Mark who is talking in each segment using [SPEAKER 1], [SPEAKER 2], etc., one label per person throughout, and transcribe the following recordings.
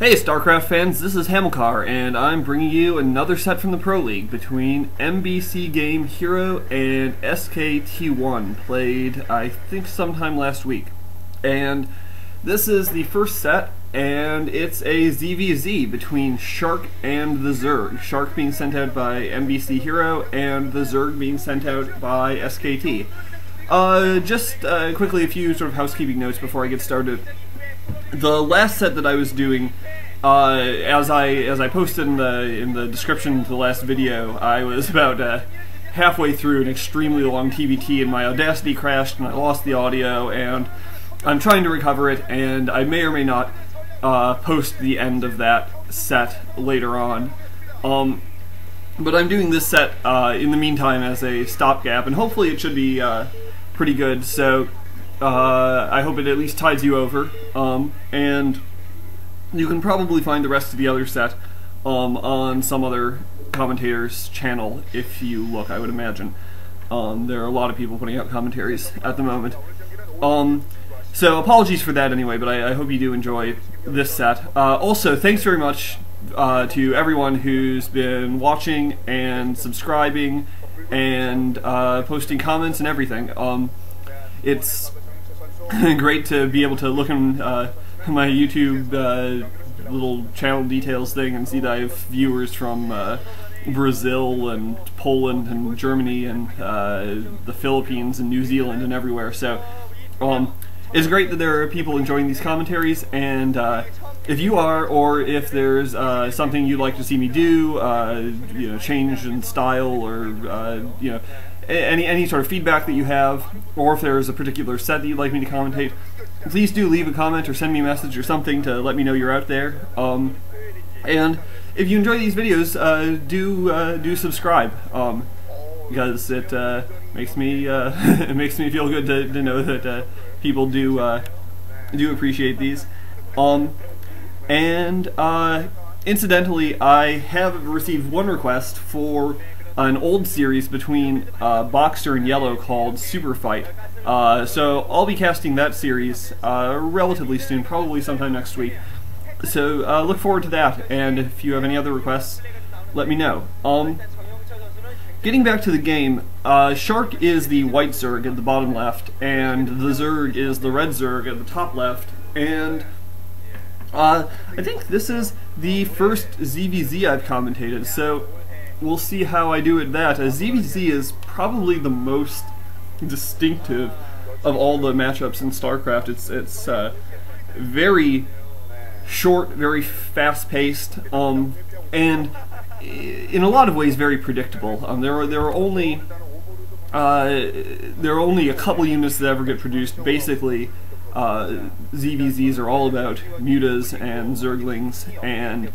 [SPEAKER 1] Hey StarCraft fans, this is Hamilcar, and I'm bringing you another set from the Pro League between MBC Game Hero and SKT1, played I think sometime last week. And this is the first set, and it's a ZVZ between Shark and the Zerg. Shark being sent out by MBC Hero, and the Zerg being sent out by SKT. Uh, just uh, quickly a few sort of housekeeping notes before I get started the last set that I was doing, uh, as I as I posted in the in the description to the last video, I was about uh, halfway through an extremely long TVT, and my Audacity crashed, and I lost the audio, and I'm trying to recover it, and I may or may not uh, post the end of that set later on. Um, but I'm doing this set uh, in the meantime as a stopgap, and hopefully it should be uh, pretty good. So uh, I hope it at least tides you over. Um, and you can probably find the rest of the other set um, on some other commentator's channel if you look, I would imagine. Um, there are a lot of people putting out commentaries at the moment. Um, so apologies for that anyway, but I, I hope you do enjoy this set. Uh, also, thanks very much uh, to everyone who's been watching and subscribing and uh, posting comments and everything. Um, it's great to be able to look in uh, my YouTube uh, little channel details thing and see that I have viewers from uh, Brazil and Poland and Germany and uh, the Philippines and New Zealand and everywhere. So um, it's great that there are people enjoying these commentaries and uh, if you are, or if there's uh, something you'd like to see me do, uh, you know, change in style, or uh, you know, any any sort of feedback that you have, or if there's a particular set that you'd like me to commentate, please do leave a comment or send me a message or something to let me know you're out there. Um, and if you enjoy these videos, uh, do uh, do subscribe um, because it uh, makes me uh, it makes me feel good to, to know that uh, people do uh, do appreciate these. Um, and incidentally, I have received one request for an old series between uh, Boxer and Yellow called Super Fight. Uh, so I'll be casting that series uh, relatively soon, probably sometime next week. So uh, look forward to that, and if you have any other requests, let me know. Um, getting back to the game, uh, Shark is the white Zerg at the bottom left, and the Zerg is the red Zerg at the top left, and uh, I think this is the first ZVZ I've commentated, so we'll see how I do at that. A ZVZ is probably the most distinctive of all the matchups in StarCraft. It's it's uh, very short, very fast-paced, um, and in a lot of ways very predictable. Um, there are there are only uh, there are only a couple units that ever get produced. Basically, uh, ZVZs are all about mutas and zerglings and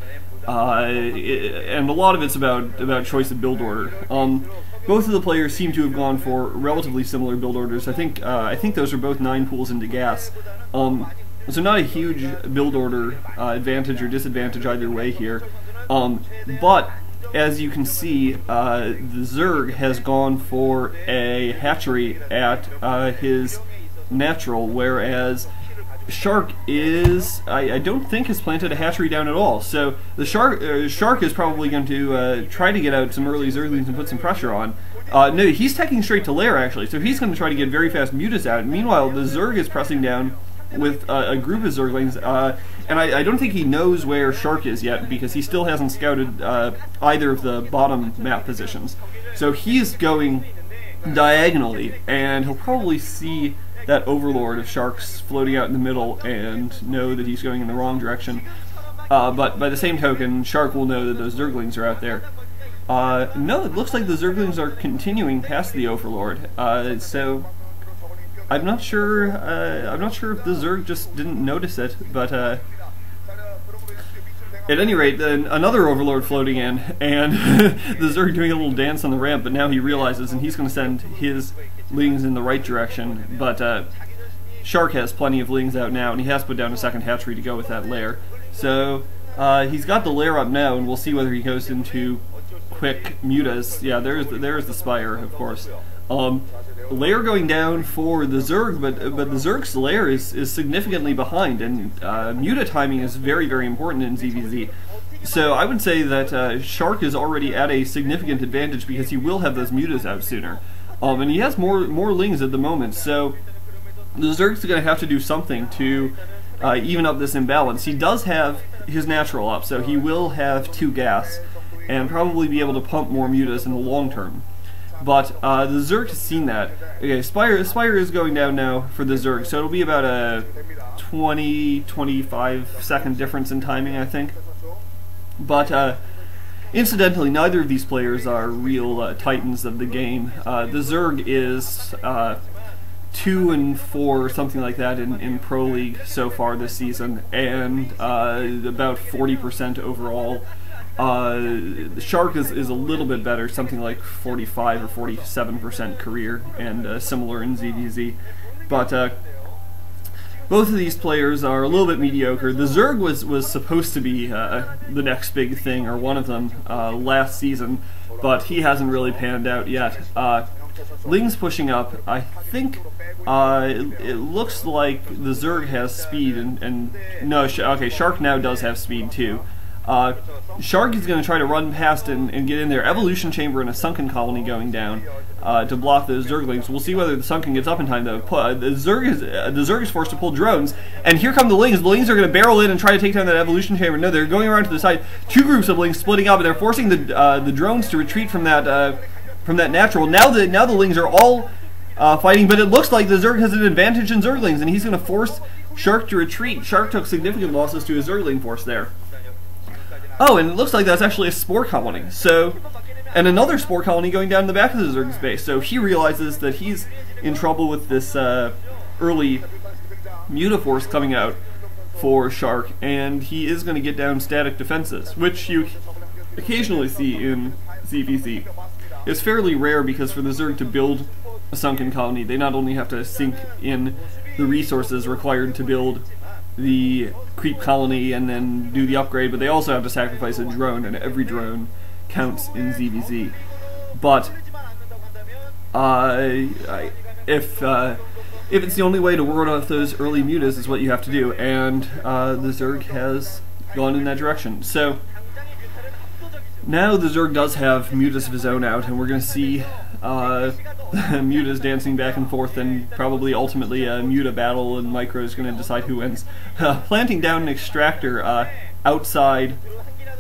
[SPEAKER 1] uh, and a lot of it's about about choice of build order. Um, both of the players seem to have gone for relatively similar build orders. I think uh, I think those are both nine pools into gas. Um, so not a huge build order uh, advantage or disadvantage either way here. Um, but as you can see, uh, the Zerg has gone for a hatchery at uh, his natural, whereas shark is I, I, don't think has planted a hatchery down at all. So the shark uh, shark is probably going to uh, try to get out some early zerglings and put some pressure on. Uh, no, he's taking straight to lair actually. So he's going to try to get very fast mutas out. Meanwhile, the zerg is pressing down with a group of zerglings, uh, and I, I, don't think he knows where shark is yet because he still hasn't scouted uh, either of the bottom map positions. So he's going diagonally, and he'll probably see that overlord of sharks floating out in the middle and know that he's going in the wrong direction. Uh, but by the same token, Shark will know that those Zerglings are out there. Uh, no, it looks like the Zerglings are continuing past the Overlord. Uh, so I'm not sure. Uh, I'm not sure if the Zerg just didn't notice it, but uh, at any rate, then another Overlord floating in, and the Zerg doing a little dance on the ramp. But now he realizes, and he's going to send his Lings in the right direction, but uh, Shark has plenty of Lings out now, and he has put down a second hatchery to go with that lair. So uh, he's got the lair up now, and we'll see whether he goes into quick mutas. Yeah, there's the, there's the Spire, of course. Um, lair going down for the Zerg, but but the Zerg's lair is, is significantly behind, and uh, Muta timing is very, very important in ZVZ. So I would say that uh, Shark is already at a significant advantage because he will have those mutas out sooner. Um, and he has more more lings at the moment, so the Zerg's going to have to do something to uh, even up this imbalance. He does have his natural up, so he will have two gas, and probably be able to pump more mutas in the long term. But uh, the Zerg has seen that. Okay, Spire, Spire is going down now for the Zerg, so it'll be about a 20, 25 second difference in timing, I think. But uh, incidentally, neither of these players are real uh, titans of the game. Uh, the Zerg is uh, two and four, something like that, in, in Pro League so far this season, and uh, about 40% overall. Uh, the Shark is, is a little bit better, something like 45 or 47% career, and uh, similar in ZVZ. But both of these players are a little bit mediocre. The Zerg was, was supposed to be uh, the next big thing, or one of them, uh, last season, but he hasn't really panned out yet. Uh, Ling's pushing up. I think uh, it, it, looks like the Zerg has speed, and, and no, okay, Shark now does have speed too. Uh, Shark is going to try to run past and, and, get in there. Evolution Chamber and a Sunken Colony going down uh, to block those Zerglings. We'll see whether the Sunken gets up in time, though. Uh, the, Zerg is, uh, the Zerg is forced to pull drones, and here come the Lings. The Lings are going to barrel in and try to take down that Evolution Chamber. No, they're going around to the side. Two groups of Lings splitting up, and they're forcing the uh, the drones to retreat from that uh, from that natural. Now the now the Lings are all fighting, but it looks like the Zerg has an advantage in Zerglings, and he's going to force Shark to retreat. Shark took significant losses to his Zergling force there. Oh, and it looks like that's actually a spore colony. So, and another spore colony going down in the back of the Zerg's base. So he realizes that he's in trouble with this uh, early Mutaforce coming out for Shark, and he is going to get down static defenses, which you occasionally see in ZVZ. It's fairly rare because for the Zerg to build a sunken colony, they not only have to sink in the resources required to build the creep colony and then do the upgrade, but they also have to sacrifice a drone, and every drone counts in ZVZ. But uh, if uh, if it's the only way to ward off those early mutas, is what you have to do, and uh, the Zerg has gone in that direction. So now the Zerg does have mutas of his own out, and we're going to see uh, Muta's dancing back and forth, and probably ultimately a Muta battle, and Micro is going to decide who wins. Uh, planting down an extractor uh, outside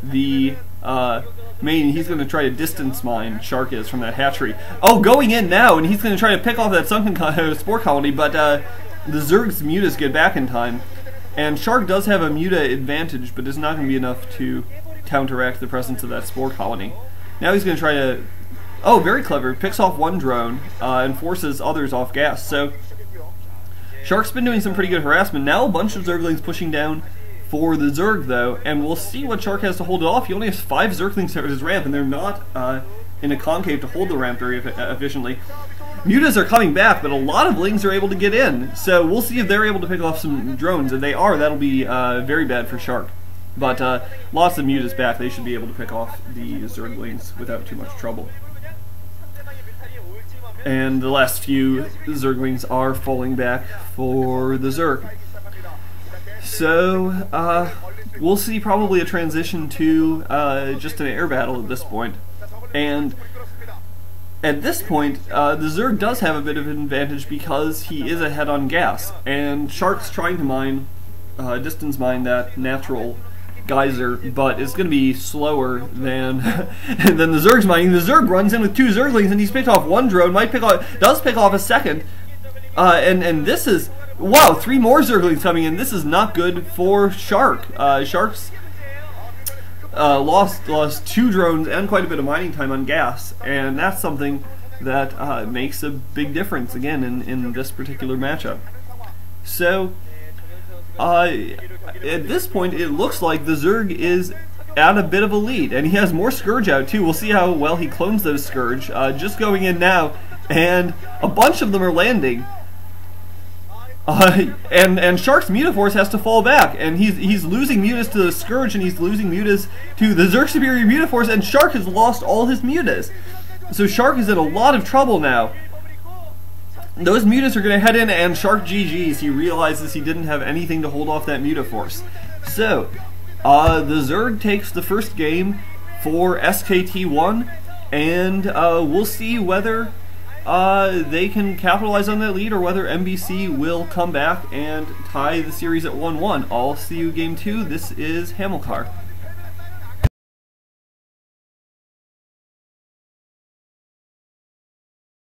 [SPEAKER 1] the uh, main, he's going to try to distance mine Shark is from that hatchery. Oh, going in now, and he's going to try to pick off that sunken co spore colony, but uh, the Zerg's Mutas get back in time. And Shark does have a Muta advantage, but it's not going to be enough to counteract the presence of that spore colony. Now he's going to try to Oh, very clever. Picks off one drone uh, and forces others off gas. So Shark's been doing some pretty good harassment. Now a bunch of Zerglings pushing down for the Zerg, though, and we'll see what Shark has to hold it off. He only has five Zerglings at his ramp, and they're not uh, in a concave to hold the ramp very efficiently. Mutas are coming back, but a lot of Lings are able to get in. So we'll see if they're able to pick off some drones. If they are, that'll be uh, very bad for Shark. But uh, lots of Mutas back, they should be able to pick off the Zerglings without too much trouble and the last few Zerglings are falling back for the Zerg. So, uh, we'll see probably a transition to uh, just an air battle at this point. And at this point, uh, the Zerg does have a bit of an advantage because he is ahead on gas, and Shark's trying to mine, uh, distance mine that natural geyser, but it's going to be slower than than the Zerg's mining. The Zerg runs in with two Zerglings, and he's picked off one drone. Might pick off, does pick off a second, uh, and and this is wow, three more Zerglings coming in. This is not good for Shark. Uh, Shark's uh, lost lost two drones and quite a bit of mining time on gas, and that's something that uh, makes a big difference again in in this particular matchup. So. Uh, at this point, it looks like the Zerg is at a bit of a lead, and he has more Scourge out too. We'll see how well he clones those Scourge. Uh, just going in now, and a bunch of them are landing. Uh, and and Shark's Mutaforce has to fall back, and he's he's losing Mutas to the Scourge, and he's losing Mutas to the Zerg Superior Mutaforce, and Shark has lost all his Mutas. So Shark is in a lot of trouble now. Those mutas are going to head in, and Shark GG's. He realizes he didn't have anything to hold off that muta force. So, uh, the Zerg takes the first game for SKT1, and uh, we'll see whether uh, they can capitalize on that lead or whether MBC will come back and tie the series at 1 1. I'll see you game two. This is Hamilcar.